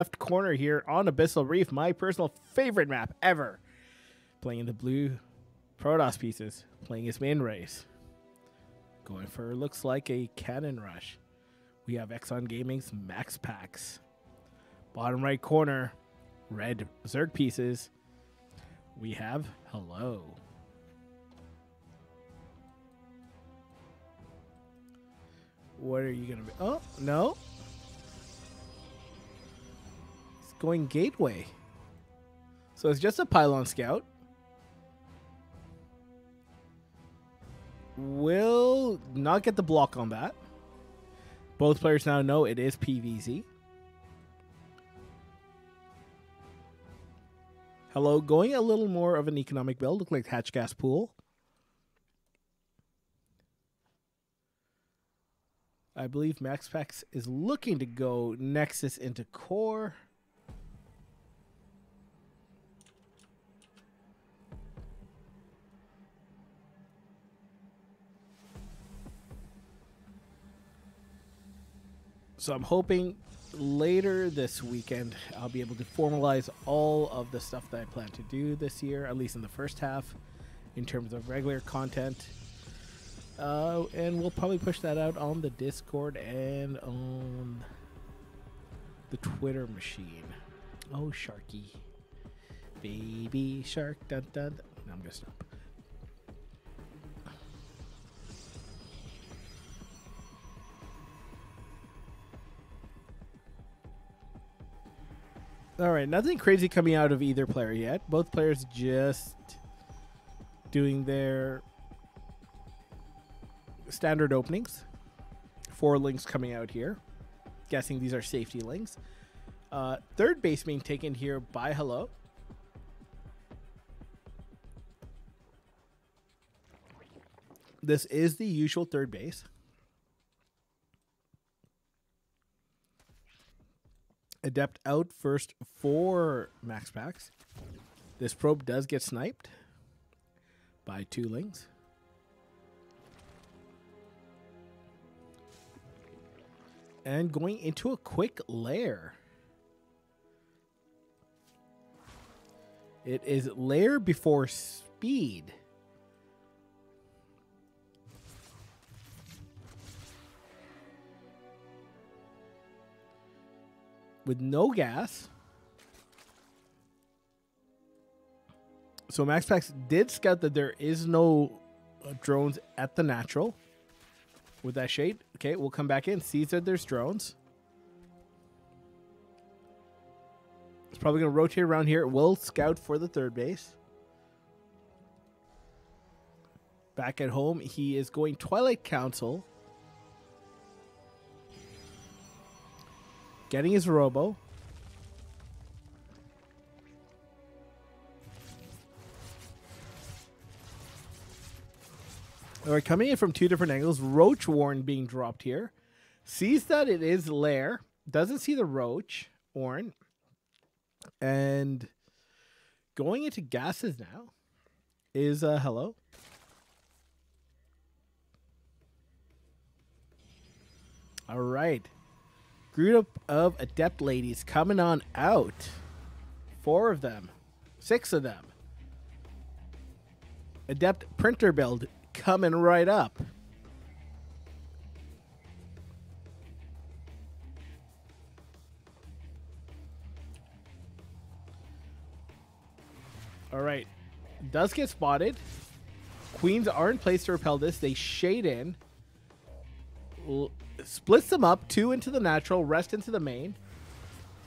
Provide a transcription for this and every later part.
left corner here on Abyssal Reef, my personal favorite map ever. Playing the blue Protoss pieces, playing his main race. Going for looks like a cannon rush. We have Exxon Gaming's MaxPax. Bottom right corner, red Zerg pieces. We have Hello. What are you to be? Oh, no. Going Gateway. So it's just a Pylon Scout. Will not get the block on that. Both players now know it is PVZ. Hello, going a little more of an economic build, look like hatch gas pool. I believe Max is looking to go Nexus into core. So I'm hoping later this weekend I'll be able to formalize all of the stuff that I plan to do this year, at least in the first half, in terms of regular content. Uh, and we'll probably push that out on the Discord and on the Twitter machine. Oh, Sharky. Baby shark. Dun, dun, dun. No, I'm going to stop. All right, nothing crazy coming out of either player yet. Both players just doing their standard openings. Four lings coming out here. Guessing these are safety lings. Uh, third base being taken here by Hello. This is the usual third base. Adept out first for MaxPax. This probe does get sniped by two lings. And going into a quick lair. It is lair before speed. With no gas. So MaxPax did scout that there is no uh, drones at the natural with that shade. Okay, we'll come back in. Sees that there's drones. It's probably going to rotate around here. It will scout for the third base. Back at home, he is going Twilight Council. Getting his robo. All right, coming in from two different angles. Roach Warren being dropped here. Sees that it is Lair. Doesn't see the Roach Warren. And going into gases now is uh, hello. All right. Group of adept ladies coming on out. Four of them. Six of them. Adept printer build coming right up. All right. Does get spotted. Queens are in place to repel this. They shade in. Splits them up. Two into the natural, rest into the main.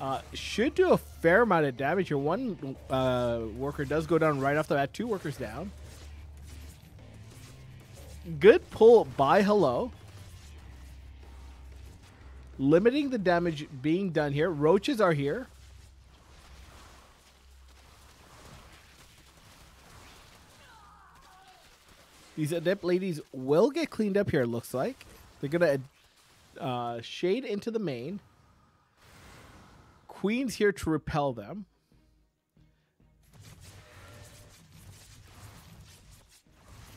Uh, should do a fair amount of damage here. One uh, worker does go down right off the bat. Two workers down. Good pull by Hello. Limiting the damage being done here. Roaches are here. These adept ladies will get cleaned up here, looks like. They're going to uh, shade into the main. Queen's here to repel them.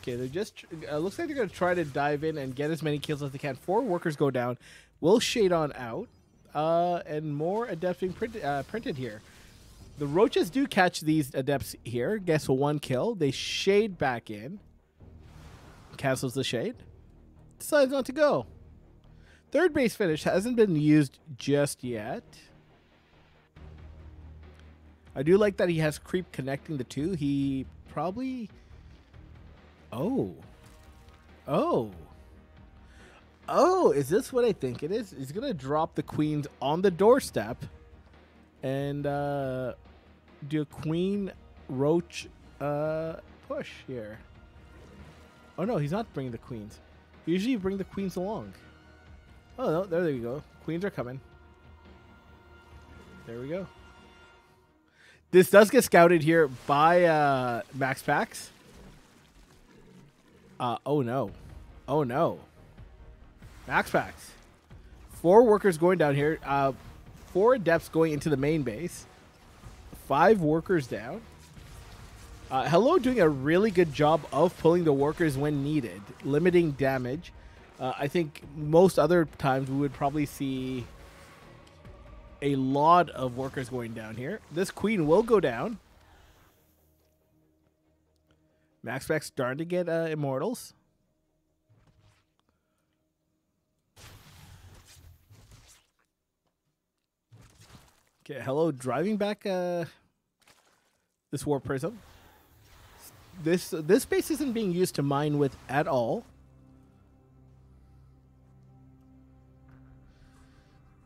Okay, they're just. Uh, looks like they're going to try to dive in and get as many kills as they can. Four workers go down. We'll shade on out. uh, and more adepts being printed, uh, printed here. The roaches do catch these adepts here. Guess one kill. They shade back in. Cancels the shade. Decides not to go. Third base finish hasn't been used just yet. I do like that he has creep connecting the two. He probably. Oh. Oh. Oh, is this what I think it is? He's going to drop the queens on the doorstep and uh, do a queen roach uh, push here. Oh, no, he's not bringing the queens. Usually you bring the queens along. Oh, no, there, you go. Queens are coming. There we go. This does get scouted here by uh, MaxPax. Uh, oh no. Oh no. MaxPax. Four workers going down here. Uh, four adepts going into the main base. Five workers down. Uh, Hello doing a really good job of pulling the workers when needed, limiting damage. Uh, I think most other times we would probably see a lot of workers going down here. This queen will go down. MaxPax starting to get uh, immortals. Okay, hello, driving back uh, this war prism. This this space isn't being used to mine with at all.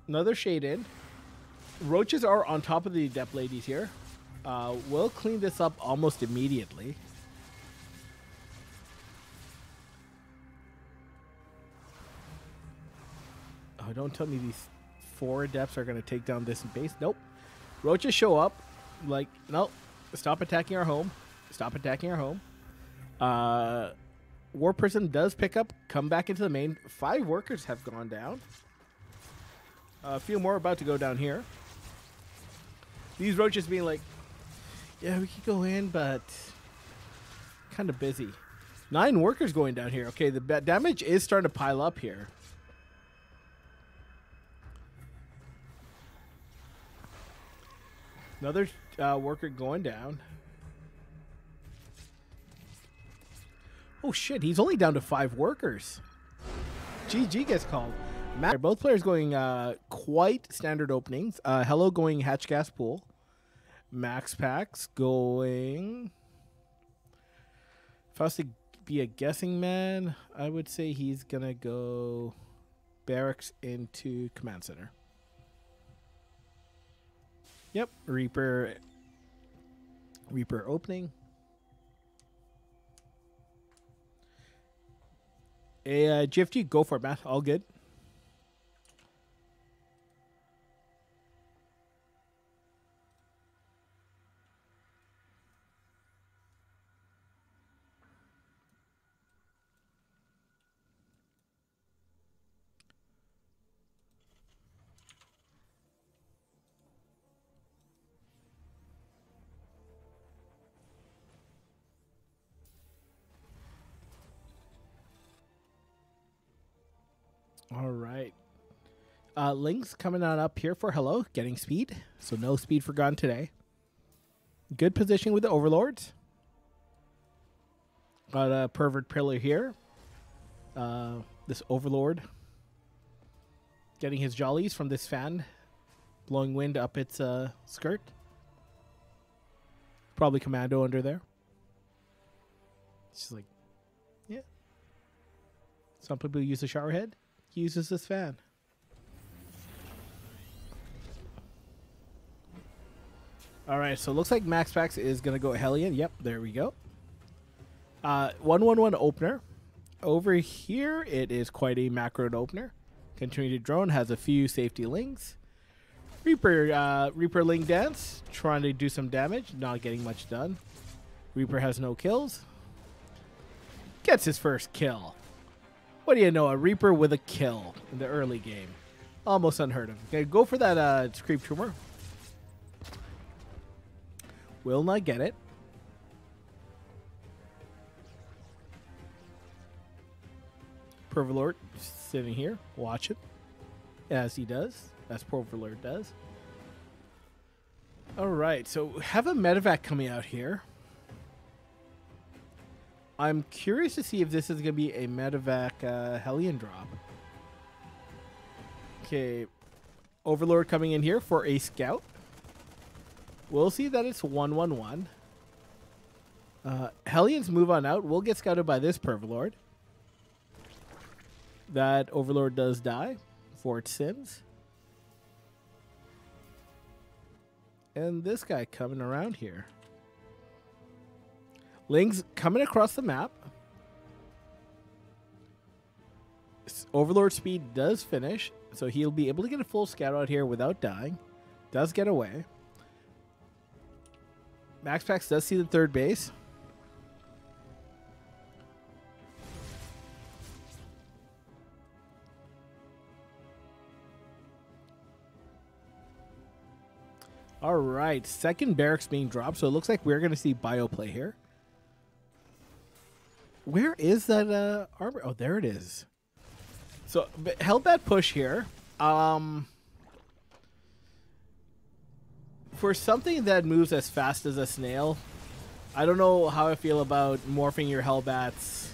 Another shade in. Roaches are on top of the adept ladies here. Uh, we'll clean this up almost immediately. Oh, don't tell me these four adepts are going to take down this base. Nope. Roaches show up. Like, nope. Stop attacking our home. Stop attacking our home. Uh, War prism does pick up, come back into the main. Five workers have gone down. a few more about to go down here. These roaches being like, yeah, we could go in, but kind of busy. Nine workers going down here. Okay, the damage is starting to pile up here. Another uh, worker going down. Oh shit, he's only down to five workers. GG gets called. Both players going uh, quite standard openings. Uh, Hello going hatch gas pool. MaxPax going. If I was to be a guessing man, I would say he's gonna go barracks into command center. Yep, Reaper. Reaper opening. A uh, GFG, go for it, man. All good. All right. Uh, lings coming on up here for hello, getting speed. So no speed for gun today. Good position with the overlords. Got a pervert pillar here. Uh, this overlord getting his jollies from this fan, blowing wind up its uh, skirt. Probably commando under there. She's like, yeah. Some people use a shower head uses this fan. All right, so it looks like Max is going to go Hellion. Yep, there we go. Uh, 111 opener. Over here, it is quite a macro opener. Continuity drone has a few safety lings. Reaper, uh, Reaper Ling Dance, trying to do some damage, not getting much done. Reaper has no kills. Gets his first kill. What do you know? A Reaper with a kill in the early game. Almost unheard of. Okay, go for that uh, Creep Tumor. Will not get it. Pervalort sitting here. Watch it. As he does. as Overlord does. All right, so have a medevac coming out here. I'm curious to see if this is going to be a medevac uh, Hellion drop. Okay, Overlord coming in here for a scout. We'll see that it's 111. Uh, Hellions move on out. We'll get scouted by this Perverlord. That Overlord does die for its sins. And this guy coming around here. Ling's coming across the map. Overlord speed does finish, so he'll be able to get a full scout out here without dying. Does get away. Max Pax does see the third base. All right, second barracks being dropped, so it looks like we're going to see bio play here. Where is that uh, armor? Oh, there it is. So Hellbat push here. Um, for something that moves as fast as a snail, I don't know how I feel about morphing your Hellbats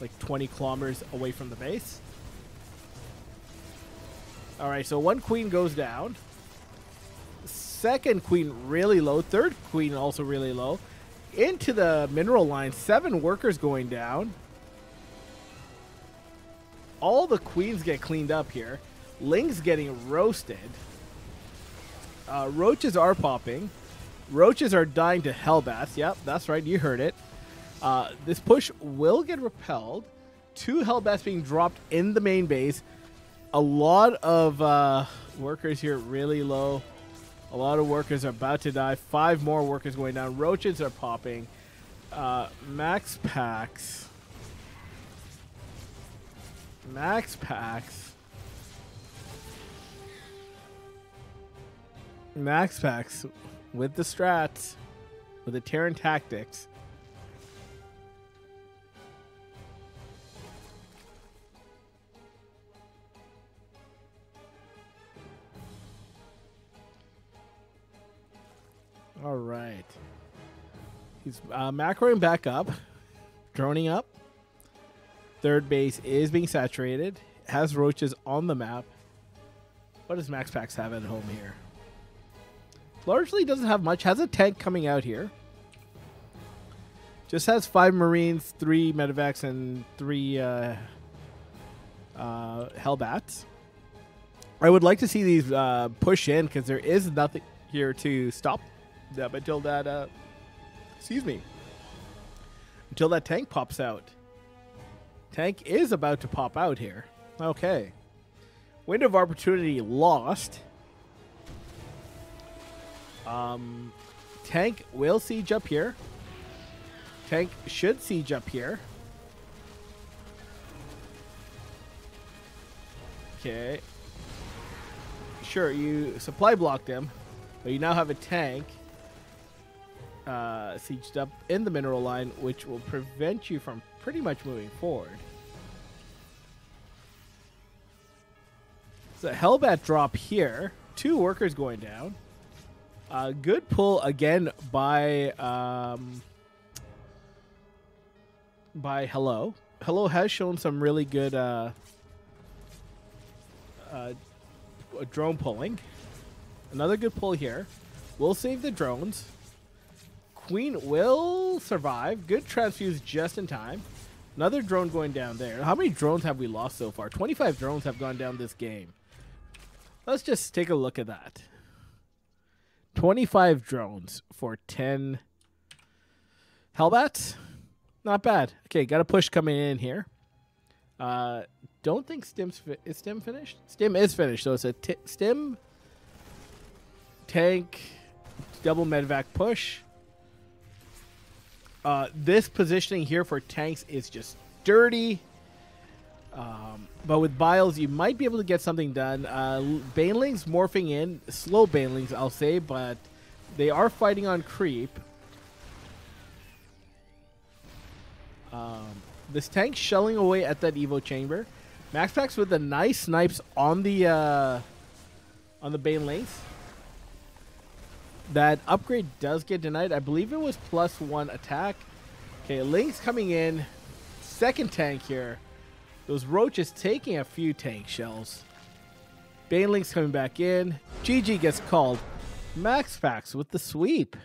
like 20 kilometers away from the base. All right, so one queen goes down second queen really low, third queen also really low. Into the mineral line, seven workers going down. All the queens get cleaned up here. Ling's getting roasted. Uh, roaches are popping. Roaches are dying to Hellbats. Yep, that's right. You heard it. Uh, this push will get repelled. Two Hellbats being dropped in the main base. A lot of uh, workers here really low. A lot of workers are about to die. Five more workers going down. Roaches are popping. Uh, MaxPax. Max Packs. MaxPax with the strats, with the Terran tactics. All right. He's uh, macroing back up, droning up. Third base is being saturated. Has roaches on the map. What does Max Pax have at home here? Largely doesn't have much. Has a tank coming out here. Just has five Marines, three Medevacs, and three uh, uh, Hellbats. I would like to see these uh, push in because there is nothing here to stop them until that, uh, excuse me, until that tank pops out. Tank is about to pop out here. Okay. Wind of opportunity lost. Um, tank will siege up here. Tank should siege up here. Okay. Sure, you supply blocked him, but you now have a tank uh, sieged up in the mineral line, which will prevent you from pretty much moving forward. So Hellbat drop here. Two workers going down. Uh, good pull again by um, by Hello. Hello has shown some really good uh, uh, drone pulling. Another good pull here. We'll save the drones. Queen will survive. Good transfuse just in time. Another drone going down there. How many drones have we lost so far? 25 drones have gone down this game. Let's just take a look at that. 25 drones for 10 Hellbats. Not bad. Okay, got a push coming in here. Uh, don't think Stim's fi is Stim finished. Stim is finished, so it's a Stim tank double medevac push. Uh, this positioning here for tanks is just dirty. Um, but with Biles, you might be able to get something done. Uh, Banelings morphing in. Slow Banelings, I'll say, but they are fighting on creep. Um, this tank shelling away at that Evo chamber. MaxPax with the nice snipes on the uh, on the Banelings. That upgrade does get denied. I believe it was plus one attack. Okay, Ling's coming in. Second tank here. Those roaches taking a few tank shells. Banelings coming back in. GG gets called. MaxPax with the sweep.